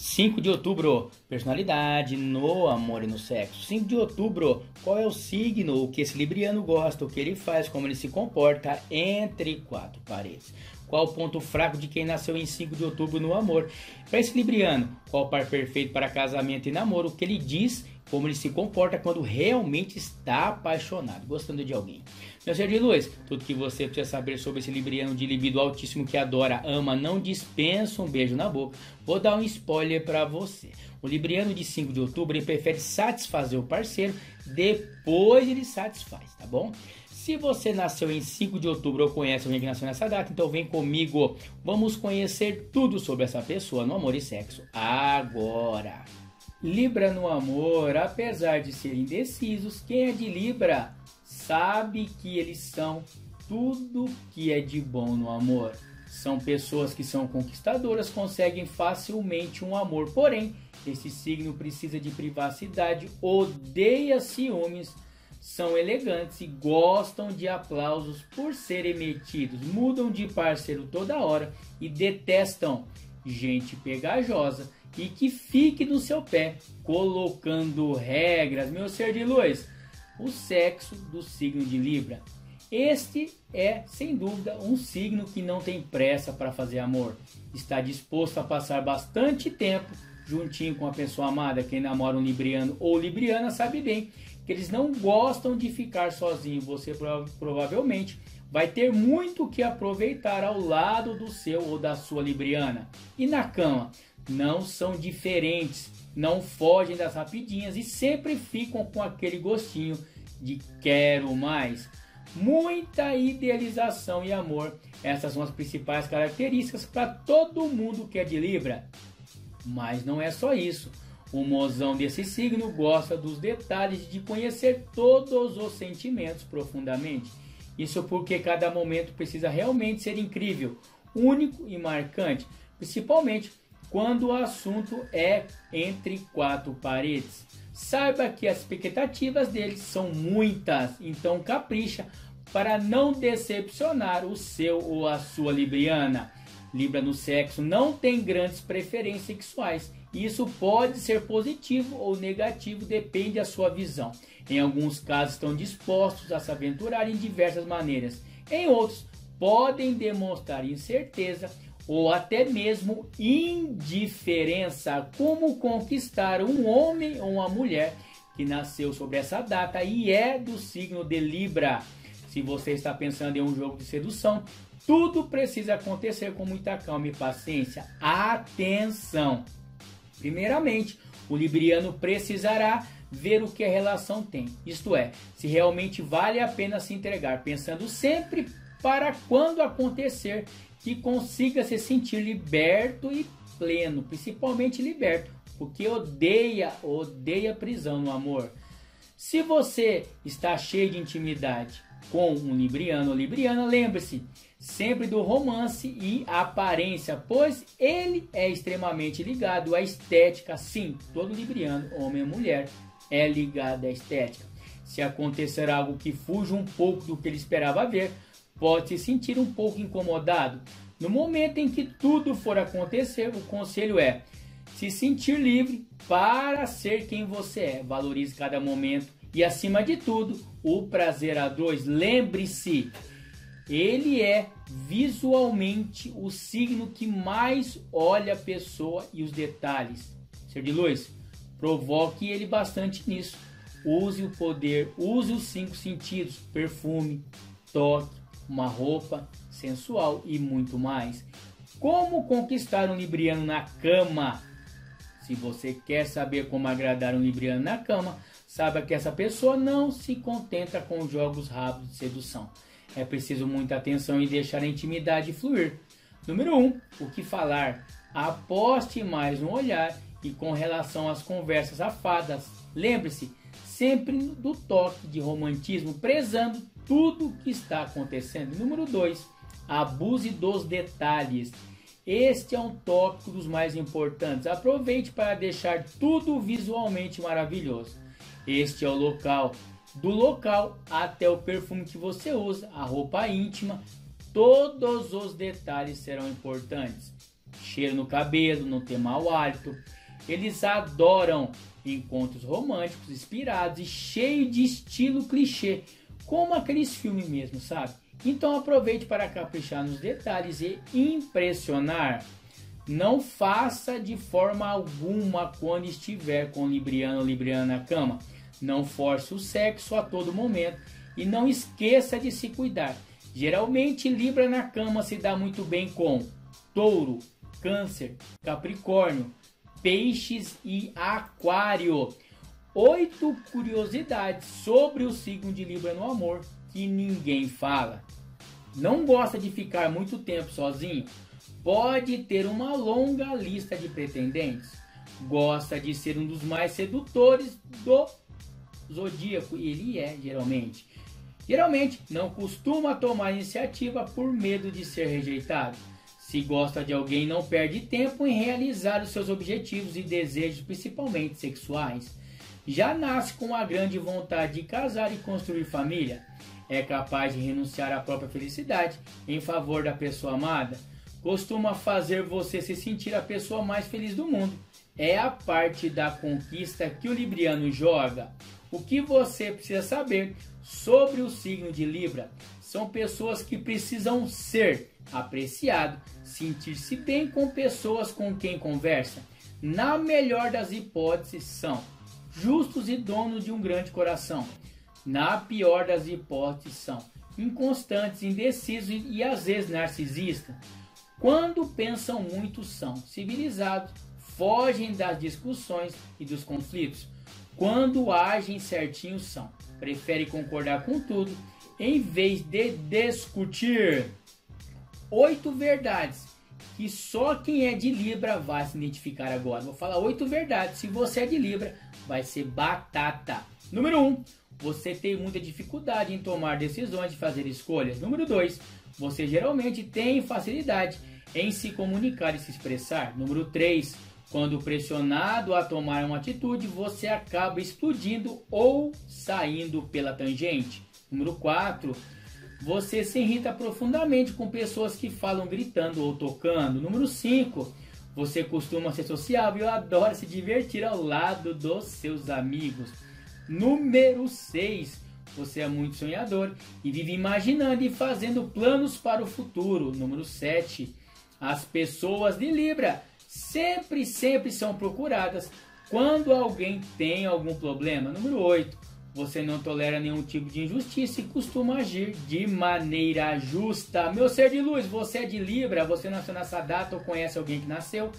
5 de outubro, personalidade no amor e no sexo. 5 de outubro, qual é o signo, o que esse libriano gosta, o que ele faz, como ele se comporta entre quatro paredes. Qual o ponto fraco de quem nasceu em 5 de outubro no amor? Para esse libriano, qual o par perfeito para casamento e namoro, o que ele diz como ele se comporta quando realmente está apaixonado, gostando de alguém. Meu ser de luz, tudo que você precisa saber sobre esse libriano de libido altíssimo que adora, ama, não dispensa um beijo na boca. Vou dar um spoiler para você. O libriano de 5 de outubro ele prefere satisfazer o parceiro, depois ele satisfaz, tá bom? Se você nasceu em 5 de outubro ou conhece alguém que nasceu nessa data, então vem comigo. Vamos conhecer tudo sobre essa pessoa no amor e sexo agora. Libra no amor, apesar de serem indecisos, quem é de Libra sabe que eles são tudo que é de bom no amor. São pessoas que são conquistadoras, conseguem facilmente um amor. Porém, esse signo precisa de privacidade, odeia ciúmes, são elegantes e gostam de aplausos por serem metidos. Mudam de parceiro toda hora e detestam gente pegajosa e que fique no seu pé, colocando regras, meu ser de luz. O sexo do signo de Libra. Este é, sem dúvida, um signo que não tem pressa para fazer amor. Está disposto a passar bastante tempo juntinho com a pessoa amada. Quem namora um libriano ou libriana sabe bem eles não gostam de ficar sozinho. Você provavelmente vai ter muito que aproveitar ao lado do seu ou da sua libriana. E na cama, não são diferentes, não fogem das rapidinhas e sempre ficam com aquele gostinho de quero mais. Muita idealização e amor, essas são as principais características para todo mundo que é de Libra. Mas não é só isso. O mozão desse signo gosta dos detalhes de conhecer todos os sentimentos profundamente. Isso porque cada momento precisa realmente ser incrível, único e marcante, principalmente quando o assunto é entre quatro paredes. Saiba que as expectativas deles são muitas, então capricha para não decepcionar o seu ou a sua libriana. Libra no sexo não tem grandes preferências sexuais. Isso pode ser positivo ou negativo, depende da sua visão. Em alguns casos estão dispostos a se aventurar em diversas maneiras. Em outros, podem demonstrar incerteza ou até mesmo indiferença, como conquistar um homem ou uma mulher que nasceu sobre essa data e é do signo de Libra. Se você está pensando em um jogo de sedução, tudo precisa acontecer com muita calma e paciência. Atenção! Primeiramente, o libriano precisará ver o que a relação tem, isto é, se realmente vale a pena se entregar, pensando sempre para quando acontecer que consiga se sentir liberto e pleno, principalmente liberto, porque odeia, odeia prisão no amor. Se você está cheio de intimidade com um libriano ou libriana, lembre-se sempre do romance e aparência, pois ele é extremamente ligado à estética. Sim, todo libriano, homem ou mulher, é ligado à estética. Se acontecer algo que fuja um pouco do que ele esperava ver, pode se sentir um pouco incomodado. No momento em que tudo for acontecer, o conselho é se sentir livre para ser quem você é. Valorize cada momento e, acima de tudo, o prazer a dois. Lembre-se, ele é visualmente o signo que mais olha a pessoa e os detalhes. Ser de luz, provoque ele bastante nisso. Use o poder, use os cinco sentidos: perfume, toque, uma roupa sensual e muito mais. Como conquistar um libriano na cama? Se você quer saber como agradar um libriano na cama, saiba que essa pessoa não se contenta com jogos rápidos de sedução. É preciso muita atenção e deixar a intimidade fluir. Número 1. Um, o que falar? Aposte mais no olhar e com relação às conversas afadas. Lembre-se sempre do toque de romantismo, prezando tudo o que está acontecendo. Número 2, abuse dos detalhes. Este é um tópico dos mais importantes. Aproveite para deixar tudo visualmente maravilhoso. Este é o local. Do local até o perfume que você usa, a roupa íntima, todos os detalhes serão importantes. cheiro no cabelo, não ter mau hálito. Eles adoram encontros românticos, inspirados e cheios de estilo clichê, como aqueles filmes mesmo, sabe? Então aproveite para caprichar nos detalhes e impressionar. Não faça de forma alguma quando estiver com Libriano ou Libriana na cama. Não force o sexo a todo momento e não esqueça de se cuidar. Geralmente, Libra na cama se dá muito bem com Touro, Câncer, Capricórnio, Peixes e Aquário. Oito curiosidades sobre o signo de Libra no amor que ninguém fala. Não gosta de ficar muito tempo sozinho? Pode ter uma longa lista de pretendentes. Gosta de ser um dos mais sedutores do zodíaco, e ele é geralmente. Geralmente não costuma tomar iniciativa por medo de ser rejeitado. Se gosta de alguém, não perde tempo em realizar os seus objetivos e desejos, principalmente sexuais. Já nasce com a grande vontade de casar e construir família. É capaz de renunciar à própria felicidade em favor da pessoa amada. Costuma fazer você se sentir a pessoa mais feliz do mundo. É a parte da conquista que o Libriano joga. O que você precisa saber sobre o signo de Libra são pessoas que precisam ser apreciado, sentir-se bem com pessoas com quem conversa. Na melhor das hipóteses, são justos e donos de um grande coração. Na pior das hipóteses, são inconstantes, indecisos e, às vezes narcisistas. Quando pensam muito, são civilizados, fogem das discussões e dos conflitos quando agem certinho são. Prefere concordar com tudo em vez de discutir. Oito verdades que só quem é de Libra vai se identificar agora. Vou falar oito verdades. Se você é de Libra, vai ser batata. Número um, você tem muita dificuldade em tomar decisões e fazer escolhas. Número dois, você geralmente tem facilidade em se comunicar e se expressar. Número três, quando pressionado a tomar uma atitude, você acaba explodindo ou saindo pela tangente. Número 4. Você se irrita profundamente com pessoas que falam gritando ou tocando. Número 5. Você costuma ser sociável e adora se divertir ao lado dos seus amigos. Número 6. Você é muito sonhador e vive imaginando e fazendo planos para o futuro. Número 7. As pessoas de Libra sempre, sempre são procuradas quando alguém tem algum problema. Número 8. Você não tolera nenhum tipo de injustiça e costuma agir de maneira justa. Meu ser de luz, você é de Libra, você nasceu nessa data ou conhece alguém que nasceu.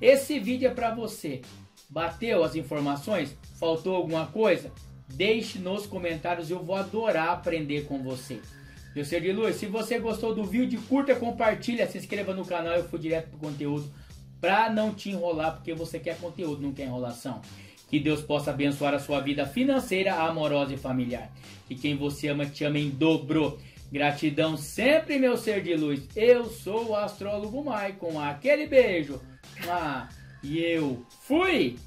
Esse vídeo é para você. Bateu as informações? Faltou alguma coisa? Deixe nos comentários, eu vou adorar aprender com você. Meu ser de luz, se você gostou do vídeo, curta, compartilha, se inscreva no canal, eu fui direto pro conteúdo para não te enrolar, porque você quer conteúdo, não quer enrolação. Que Deus possa abençoar a sua vida financeira, amorosa e familiar. Que quem você ama te ama em dobro. Gratidão sempre, meu ser de luz. Eu sou o astrólogo Maicon. Aquele beijo. Ah, e eu fui!